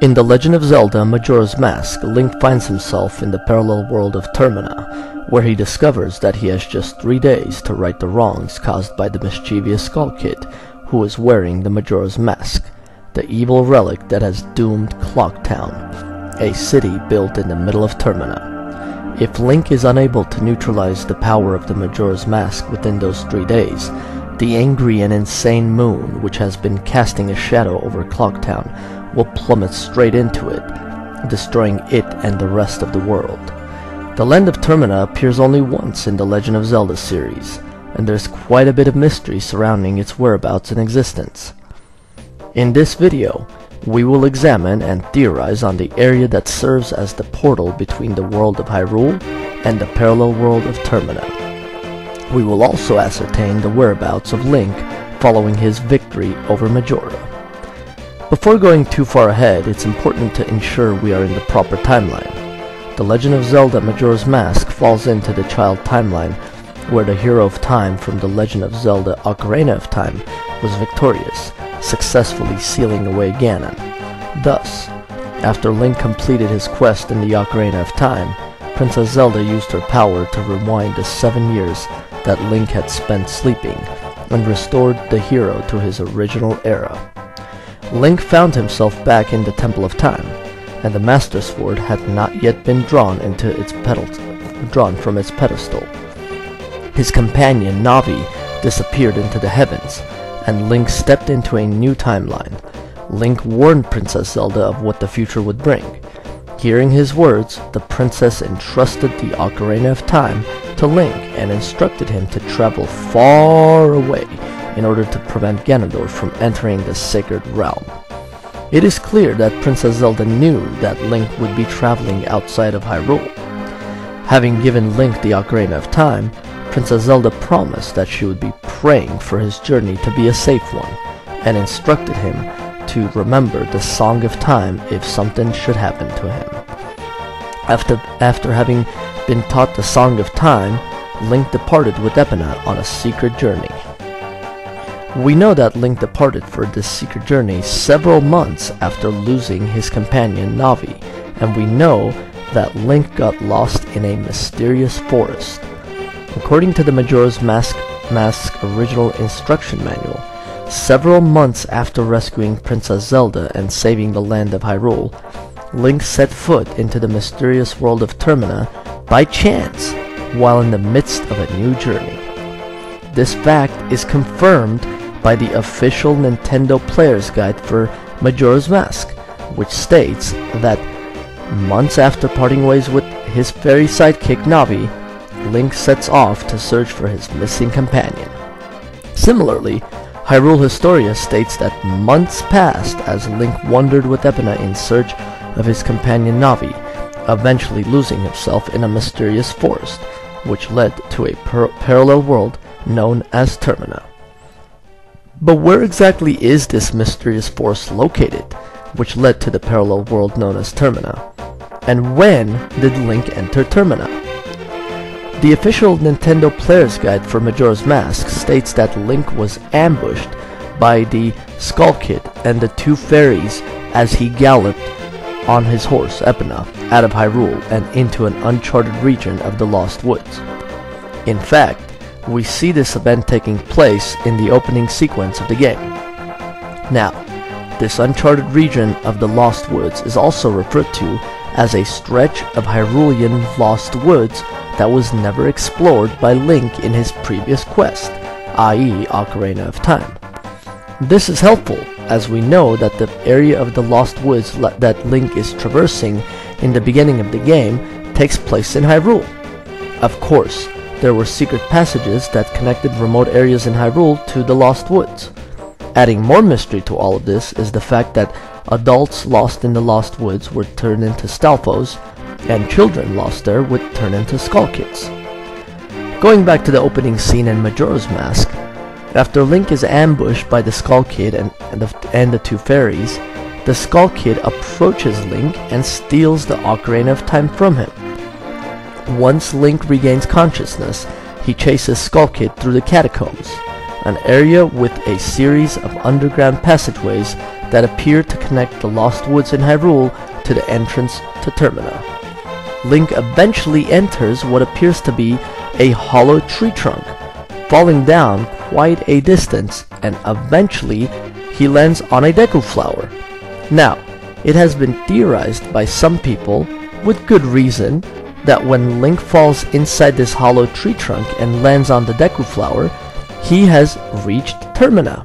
In The Legend of Zelda Majora's Mask, Link finds himself in the parallel world of Termina, where he discovers that he has just three days to right the wrongs caused by the mischievous Skull Kid, who is wearing the Majora's Mask, the evil relic that has doomed Clock Town, a city built in the middle of Termina. If Link is unable to neutralize the power of the Majora's Mask within those three days, the angry and insane moon, which has been casting a shadow over Clock Town, will plummet straight into it, destroying it and the rest of the world. The land of Termina appears only once in the Legend of Zelda series, and there's quite a bit of mystery surrounding its whereabouts and existence. In this video, we will examine and theorize on the area that serves as the portal between the world of Hyrule and the parallel world of Termina. We will also ascertain the whereabouts of Link following his victory over Majora. Before going too far ahead, it's important to ensure we are in the proper timeline. The Legend of Zelda Majora's Mask falls into the child timeline, where the hero of time from The Legend of Zelda Ocarina of Time was victorious, successfully sealing away Ganon. Thus, after Link completed his quest in the Ocarina of Time, Princess Zelda used her power to rewind the seven years that Link had spent sleeping, and restored the hero to his original era. Link found himself back in the Temple of Time, and the Master Sword had not yet been drawn into its pedestal, drawn from its pedestal. His companion Navi disappeared into the heavens, and Link stepped into a new timeline. Link warned Princess Zelda of what the future would bring. Hearing his words, the princess entrusted the Ocarina of Time to Link and instructed him to travel far away in order to prevent Ganondorf from entering the sacred realm. It is clear that Princess Zelda knew that Link would be traveling outside of Hyrule. Having given Link the Ocarina of Time, Princess Zelda promised that she would be praying for his journey to be a safe one, and instructed him to remember the Song of Time if something should happen to him. After, after having been taught the Song of Time, Link departed with Epona on a secret journey. We know that Link departed for this secret journey several months after losing his companion Navi, and we know that Link got lost in a mysterious forest. According to the Majora's Mask, Mask original instruction manual, several months after rescuing Princess Zelda and saving the land of Hyrule, Link set foot into the mysterious world of Termina by chance while in the midst of a new journey. This fact is confirmed by the official Nintendo Player's Guide for Majora's Mask, which states that months after parting ways with his fairy sidekick Navi, Link sets off to search for his missing companion. Similarly, Hyrule Historia states that months passed as Link wandered with Epona in search of his companion Navi, eventually losing himself in a mysterious forest, which led to a par parallel world known as Termina. But where exactly is this mysterious force located, which led to the parallel world known as Termina? And when did Link enter Termina? The official Nintendo Player's Guide for Majora's Mask states that Link was ambushed by the Skull Kid and the two fairies as he galloped on his horse Epona out of Hyrule and into an uncharted region of the Lost Woods. In fact, we see this event taking place in the opening sequence of the game. Now, this uncharted region of the Lost Woods is also referred to as a stretch of Hyrulean Lost Woods that was never explored by Link in his previous quest, i.e. Ocarina of Time. This is helpful, as we know that the area of the Lost Woods that Link is traversing in the beginning of the game takes place in Hyrule. Of course, there were secret passages that connected remote areas in Hyrule to the Lost Woods. Adding more mystery to all of this is the fact that adults lost in the Lost Woods were turned into Stalfos, and children lost there would turn into Skull Kids. Going back to the opening scene in Majora's Mask, after Link is ambushed by the Skull Kid and, and, the, and the two fairies, the Skull Kid approaches Link and steals the Ocarina of Time from him. Once Link regains consciousness, he chases Skull Kid through the catacombs, an area with a series of underground passageways that appear to connect the Lost Woods in Hyrule to the entrance to Termina. Link eventually enters what appears to be a hollow tree trunk, falling down quite a distance, and eventually he lands on a Deku flower. Now, it has been theorized by some people, with good reason, that when Link falls inside this hollow tree trunk and lands on the Deku flower, he has reached Termina,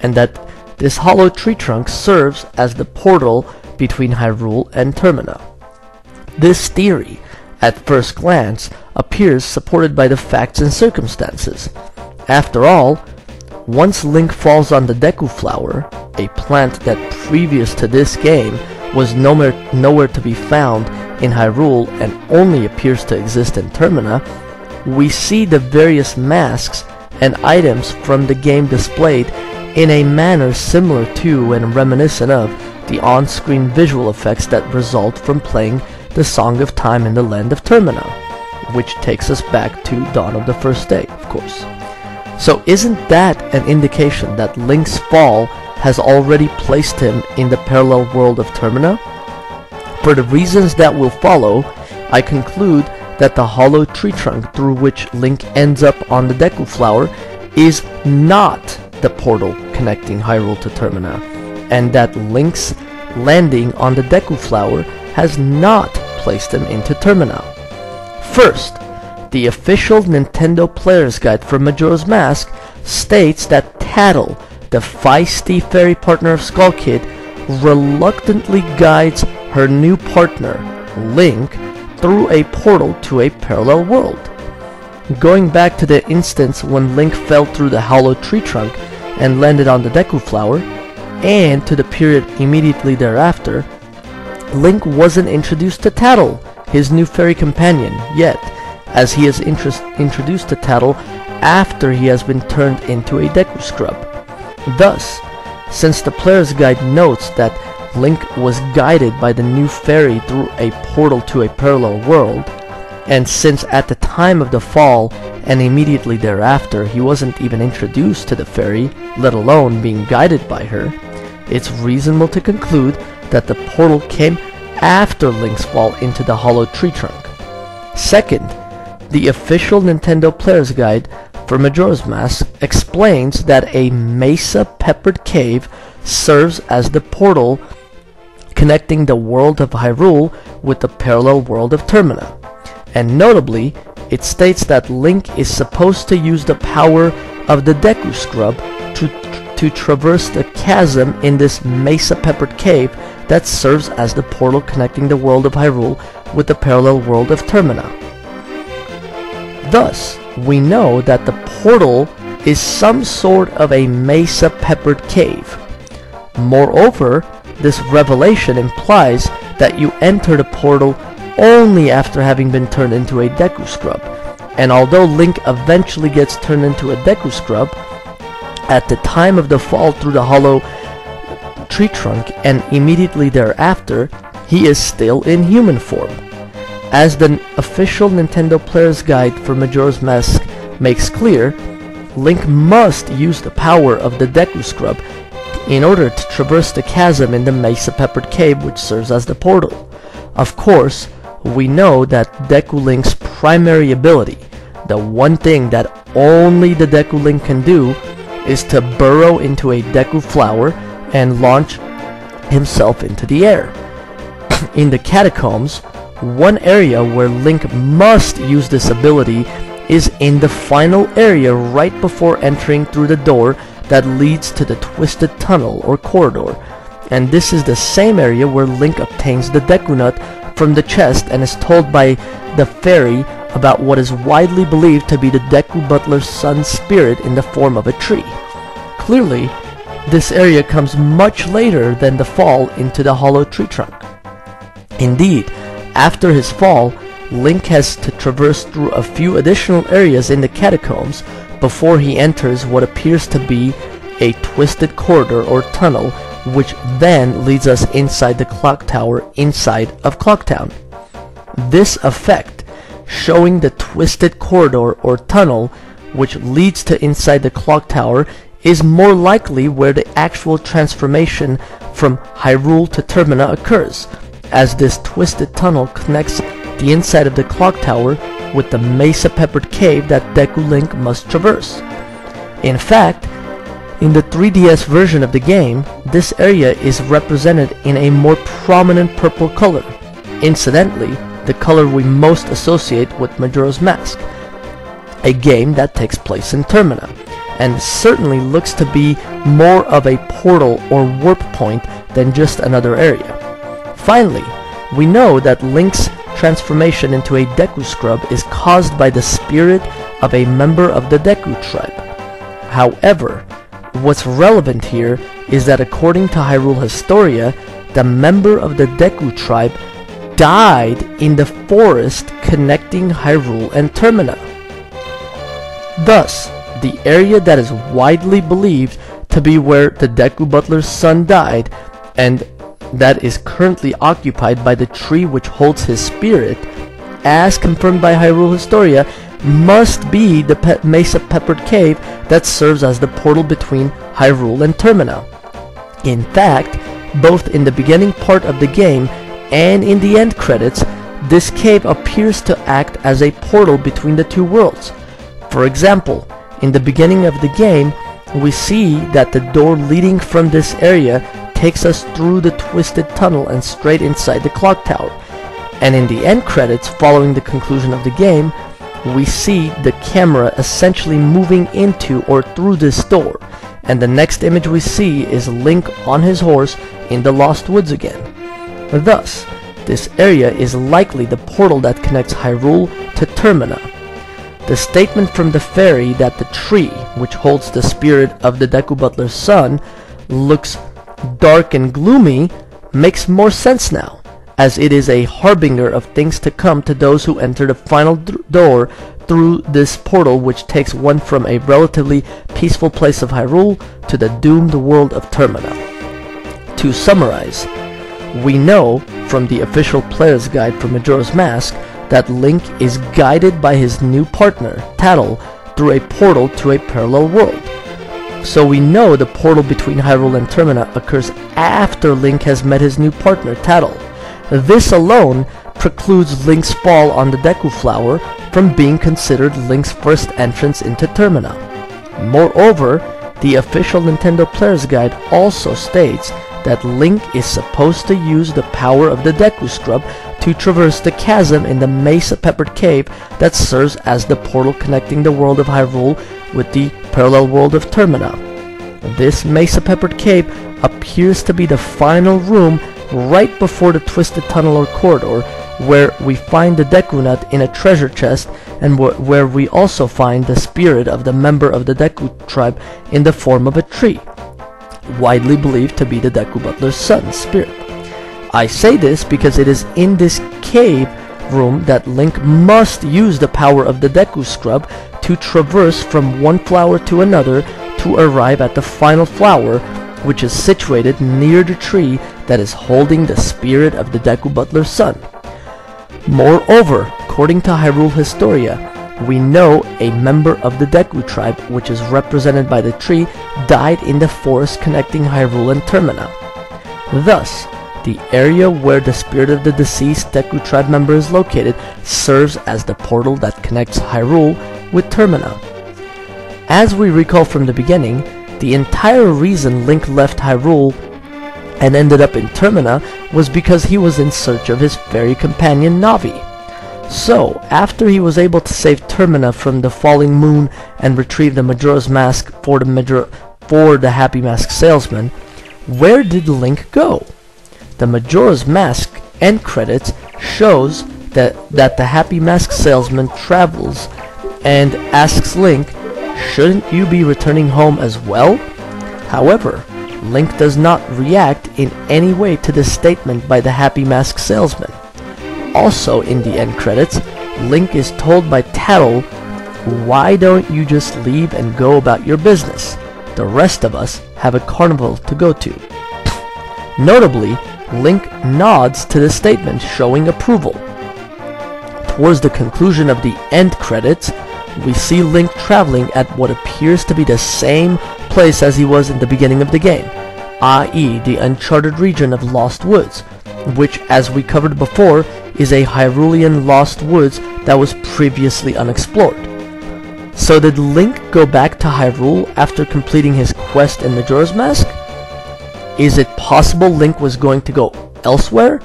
and that this hollow tree trunk serves as the portal between Hyrule and Termina. This theory, at first glance, appears supported by the facts and circumstances. After all, once Link falls on the Deku Flower, a plant that previous to this game was nowhere, nowhere to be found in Hyrule and only appears to exist in Termina, we see the various masks and items from the game displayed in a manner similar to and reminiscent of the on-screen visual effects that result from playing the Song of Time in the Land of Termina, which takes us back to Dawn of the First Day, of course. So isn't that an indication that Link's fall has already placed him in the parallel world of Termina? For the reasons that will follow, I conclude that the hollow tree trunk through which Link ends up on the Deku Flower is not the portal connecting Hyrule to Termina, and that Link's landing on the Deku Flower has not placed him into Termina. First, the official Nintendo Player's Guide for Majora's Mask states that Tatl, the feisty fairy partner of Skull Kid, reluctantly guides her new partner, Link, through a portal to a parallel world. Going back to the instance when Link fell through the hollow tree trunk and landed on the Deku Flower, and to the period immediately thereafter, Link wasn't introduced to Tatl, his new fairy companion, yet, as he is introduced to Tatl after he has been turned into a Deku Scrub. Thus, since the player's guide notes that Link was guided by the new fairy through a portal to a parallel world, and since at the time of the fall and immediately thereafter he wasn't even introduced to the fairy, let alone being guided by her, it's reasonable to conclude that the portal came after Link's fall into the hollow tree trunk. Second, the official Nintendo Player's Guide for Majora's Mask explains that a mesa-peppered cave serves as the portal connecting the world of Hyrule with the parallel world of Termina. And notably, it states that Link is supposed to use the power of the Deku Scrub to, to traverse the chasm in this mesa-peppered cave that serves as the portal connecting the world of Hyrule with the parallel world of Termina. Thus, we know that the portal is some sort of a mesa-peppered cave. Moreover, this revelation implies that you enter the portal only after having been turned into a Deku Scrub. And although Link eventually gets turned into a Deku Scrub, at the time of the fall through the hollow tree trunk and immediately thereafter, he is still in human form. As the official Nintendo Player's Guide for Majora's Mask makes clear, Link must use the power of the Deku Scrub in order to traverse the chasm in the mesa-peppered cave which serves as the portal. Of course, we know that Deku Link's primary ability, the one thing that only the Deku Link can do, is to burrow into a Deku flower and launch himself into the air. in the catacombs, one area where Link must use this ability is in the final area right before entering through the door that leads to the Twisted Tunnel or corridor, and this is the same area where Link obtains the Deku Nut from the chest and is told by the fairy about what is widely believed to be the Deku Butler's son's spirit in the form of a tree. Clearly, this area comes much later than the fall into the hollow tree trunk. Indeed, after his fall, Link has to traverse through a few additional areas in the catacombs before he enters what appears to be a twisted corridor or tunnel which then leads us inside the clock tower inside of Clocktown. This effect, showing the twisted corridor or tunnel which leads to inside the clock tower, is more likely where the actual transformation from Hyrule to Termina occurs, as this twisted tunnel connects the inside of the clock tower with the mesa-peppered cave that Deku Link must traverse. In fact, in the 3DS version of the game, this area is represented in a more prominent purple color. Incidentally, the color we most associate with Majora's Mask, a game that takes place in Termina, and certainly looks to be more of a portal or warp point than just another area. Finally, we know that Link's transformation into a Deku Scrub is caused by the spirit of a member of the Deku tribe. However, what's relevant here is that according to Hyrule Historia, the member of the Deku tribe died in the forest connecting Hyrule and Termina. Thus, the area that is widely believed to be where the Deku Butler's son died and that is currently occupied by the tree which holds his spirit, as confirmed by Hyrule Historia, must be the Pe Mesa Peppered Cave that serves as the portal between Hyrule and Termina. In fact, both in the beginning part of the game and in the end credits, this cave appears to act as a portal between the two worlds. For example, in the beginning of the game, we see that the door leading from this area takes us through the twisted tunnel and straight inside the clock tower. And in the end credits, following the conclusion of the game, we see the camera essentially moving into or through this door. And the next image we see is Link on his horse in the Lost Woods again. Thus, this area is likely the portal that connects Hyrule to Termina. The statement from the fairy that the tree, which holds the spirit of the Deku Butler's son, looks dark and gloomy makes more sense now, as it is a harbinger of things to come to those who enter the final door through this portal which takes one from a relatively peaceful place of Hyrule to the doomed world of Termina. To summarize, we know from the official player's guide for Majora's Mask that Link is guided by his new partner, Tatl, through a portal to a parallel world. So we know the portal between Hyrule and Termina occurs after Link has met his new partner, Tatl. This alone precludes Link's fall on the Deku Flower from being considered Link's first entrance into Termina. Moreover, the official Nintendo Player's Guide also states that Link is supposed to use the power of the Deku Scrub to traverse the chasm in the Mesa Peppered Cave that serves as the portal connecting the world of Hyrule with the parallel world of Termina. This Mesa Peppered Cave appears to be the final room right before the twisted tunnel or corridor where we find the Deku Nut in a treasure chest and wh where we also find the spirit of the member of the Deku tribe in the form of a tree, widely believed to be the Deku Butler's son's spirit. I say this because it is in this cave room that Link must use the power of the Deku Scrub to traverse from one flower to another to arrive at the final flower, which is situated near the tree that is holding the spirit of the Deku Butler's son. Moreover, according to Hyrule Historia, we know a member of the Deku tribe, which is represented by the tree, died in the forest connecting Hyrule and Termina. Thus, the area where the spirit of the deceased Deku tribe member is located serves as the portal that connects Hyrule with Termina. As we recall from the beginning, the entire reason Link left Hyrule and ended up in Termina was because he was in search of his fairy companion Navi. So, after he was able to save Termina from the falling moon and retrieve the Majora's Mask for the, Majora for the Happy Mask salesman, where did Link go? The Majora's Mask end credits shows that, that the Happy Mask salesman travels and asks Link, shouldn't you be returning home as well? However, Link does not react in any way to this statement by the Happy Mask salesman. Also in the end credits, Link is told by Tatl, why don't you just leave and go about your business? The rest of us have a carnival to go to. Notably, Link nods to the statement showing approval. Towards the conclusion of the end credits, we see Link traveling at what appears to be the same place as he was in the beginning of the game, i.e. the uncharted region of Lost Woods, which, as we covered before, is a Hyrulean Lost Woods that was previously unexplored. So did Link go back to Hyrule after completing his quest in Majora's Mask? Is it possible Link was going to go elsewhere?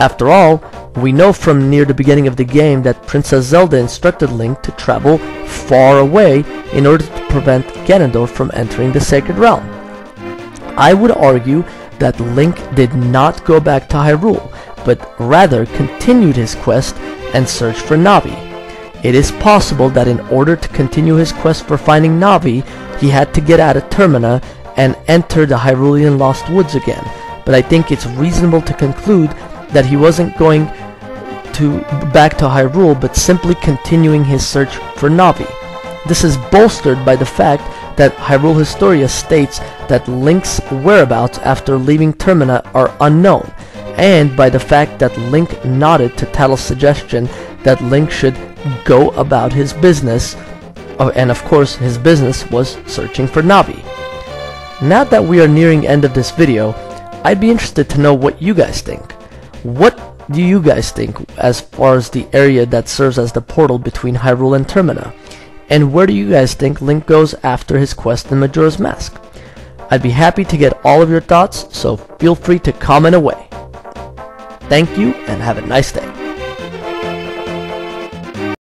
After all, we know from near the beginning of the game that Princess Zelda instructed Link to travel far away in order to prevent Ganondorf from entering the Sacred Realm. I would argue that Link did not go back to Hyrule, but rather continued his quest and searched for Navi. It is possible that in order to continue his quest for finding Navi, he had to get out of Termina and enter the Hyrulean Lost Woods again, but I think it's reasonable to conclude that he wasn't going to back to Hyrule but simply continuing his search for Navi. This is bolstered by the fact that Hyrule Historia states that Link's whereabouts after leaving Termina are unknown, and by the fact that Link nodded to Tatl's suggestion that Link should go about his business, uh, and of course his business was searching for Navi. Now that we are nearing end of this video, I'd be interested to know what you guys think. What do you guys think as far as the area that serves as the portal between Hyrule and Termina? And where do you guys think Link goes after his quest in Majora's Mask? I'd be happy to get all of your thoughts, so feel free to comment away. Thank you and have a nice day.